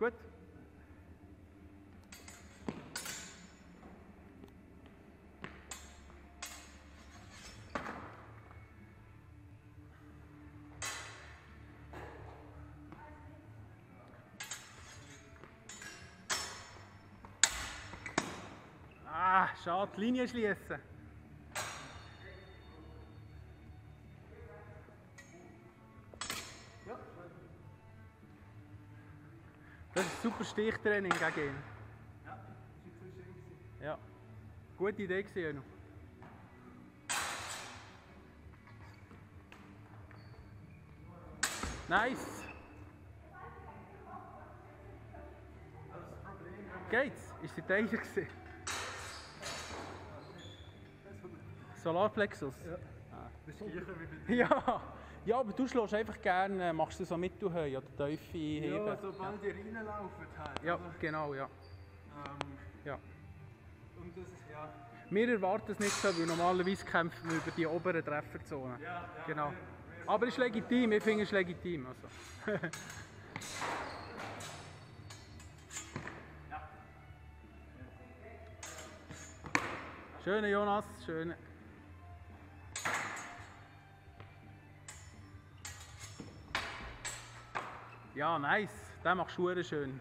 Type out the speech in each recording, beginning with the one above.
gut. Ah, schade, Linie schließen. Das ist super Stichtraining gegen ihn. Ja, das war schön. Ja. Gute Idee gewesen. Nice. Das das Geht's? Ist sie Teil gewesen? Solarplexus? Ja. das ist gleicher wie bei dir. Ja. Ja, aber du schlägst einfach gerne, machst du so Mittelhöhe oder tiefe Heben. Ja, sobald ihr reinlaufen halt. Ja, oder? genau, ja. Ähm, ja. und das ja. Wir erwarten es nicht so, weil normalerweise kämpfen wir über die oberen Trefferzonen. Ja, ja. Genau. wer- wer- Aber es ist legitim, ich finde es legitim. Also. Schöne Jonas, schöne. Ja, nice. Machst du verdammt schön.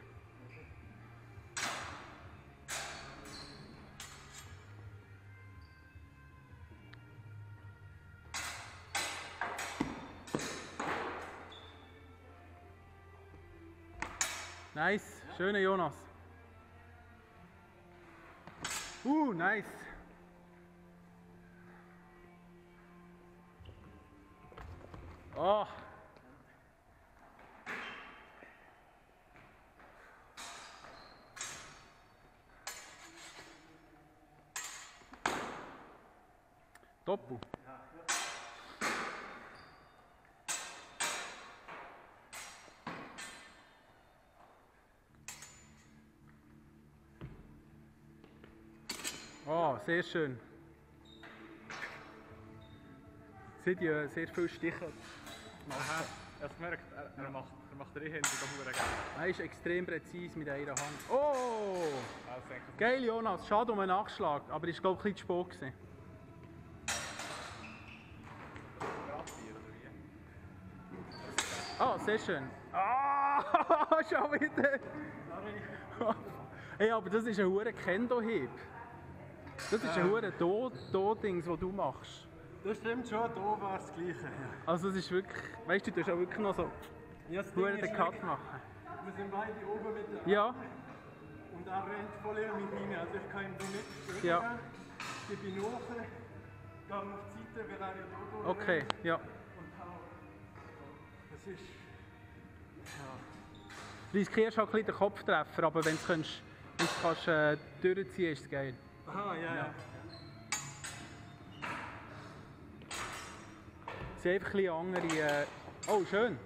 Nice, schöne Jonas. Uh, nice. Oh. Doppel. Oh, sehr schön. Seht ihr sehr viele Stiche? Aha, er hat gemerkt, er, er macht, er macht hure geil. Er ist extrem präzise mit einer Hand. Oh! Ich, Geil, Jonas. Schade um einen Nachschlag, aber ist glaube ich ein bisschen zu spät Ah, sehr schön. Ah, schon wieder. Hey, aber das ist ein hoher Kendo-Heb. Das ist ein hoher Do-Dings, das du machst. Das stimmt schon, da war es das Gleiche. Ja. Also es ist wirklich, weißt du, du tust auch wirklich noch so Ja, den Cut machen. Wir sind beide oben mit der Ja, und er rennt voll in mich rein. Also ich kann ihm da nicht Ja. Ich bin hoch, gehe auf die Seite, weil er ja da okay, ja. Das ist... Ja. Du riskierst halt ein bisschen den Kopftreffer, aber wenn du es kannst, kannst, äh, durchziehen ist es geil. Aha, ja, ja. Sie haben einfach ein bisschen andere... Äh, oh, schön.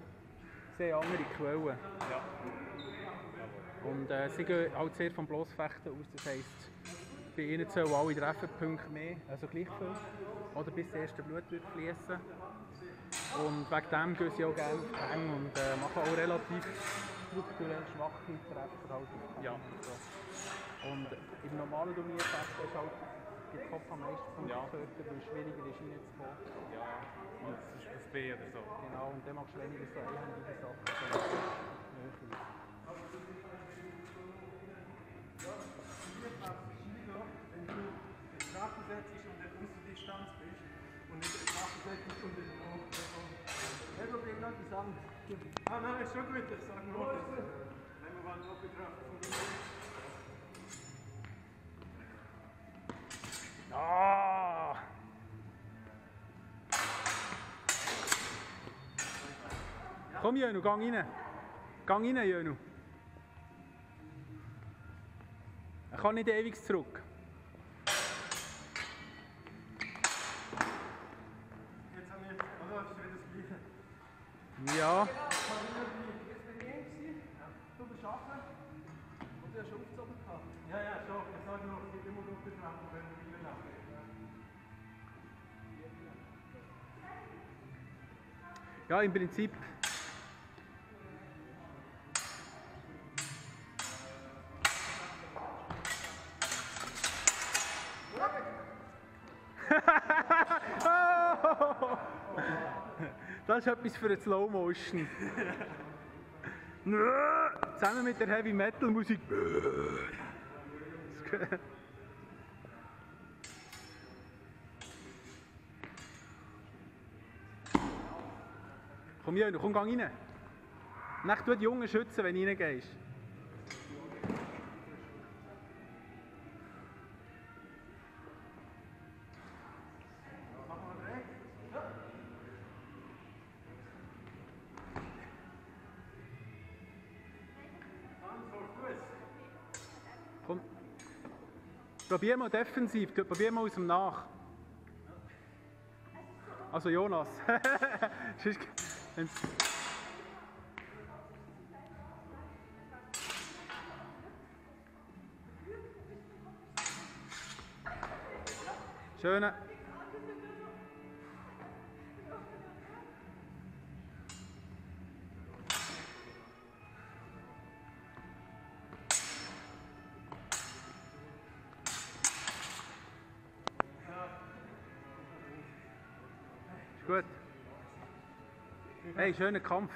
Sie haben andere Quellen. Ja. Und äh, sie gehen halt sehr vom Blossfechten aus. Das heisst, bei ihnen zählen alle Trefferpunkte mehr, also gleich viel. Oder bis das erste Blut wird fließen. Und wegen dem gehen sie auch gerne auf die Hänge und äh, machen auch relativ strukturell schwache Treffer halt auf Ja. Hänge. So. Und im normalen Turnierfechten ist halt der Kopf am meisten vom Ja. Körper, weil es schwieriger ist reinzukommen. Ja. Und es ist auf B oder so. Genau, und dann machst du weniger so einhändige Sachen. Wenn du den Drachen setzt und in unserer Distanz bist und nicht den Drachen setzt und den hoch. Ja, du bist noch zusammen. Ah nein, ist schon gut, ich sag nur das. Wenn wir mal noch betrachten von mir. Ah! Komm Jönu, gang rein. Gang rein, Jönu. Er kann nicht ewig zurück. ja. Ja, ja, schon. Ich sage nur, es gibt immer Betrachten, wenn wir wieder nachdenken. Ja, im Prinzip oh! Das ist etwas für eine Slow Motion. Zusammen mit der Heavy Metal Musik. Komm hier, komm, gang rein. Nicht du die Jungen schützen, wenn du reingehst. Probier mal defensiv, probier mal aus dem Nach. Also Jonas. Schöne. Gut. Hey, schöner Kampf.